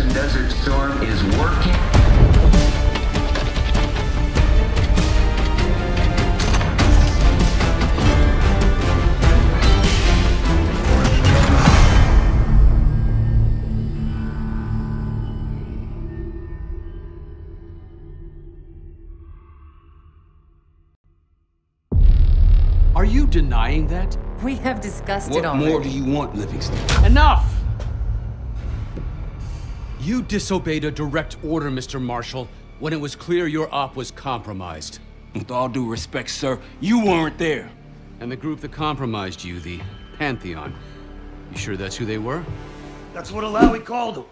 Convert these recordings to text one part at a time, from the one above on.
Operation Desert Storm is working. Are you denying that? We have discussed what it already. What more do you want, Livingston? Enough! You disobeyed a direct order, Mr. Marshall, when it was clear your op was compromised. With all due respect, sir, you weren't there. And the group that compromised you, the Pantheon, you sure that's who they were? That's what Alawi called them.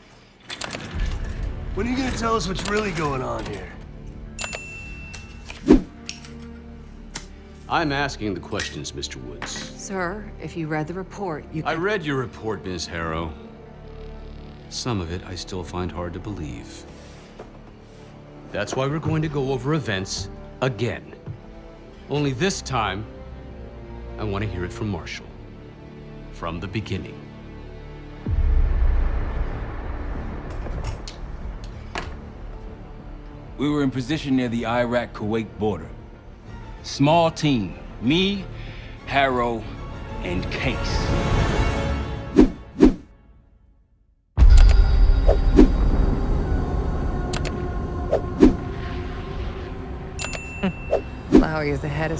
When are you gonna tell us what's really going on here? I'm asking the questions, Mr. Woods. Sir, if you read the report, you I read your report, Ms. Harrow. Some of it I still find hard to believe. That's why we're going to go over events again. Only this time, I want to hear it from Marshall. From the beginning. We were in position near the Iraq-Kuwait border. Small team. Me, Harrow, and Case. Lowy is ahead of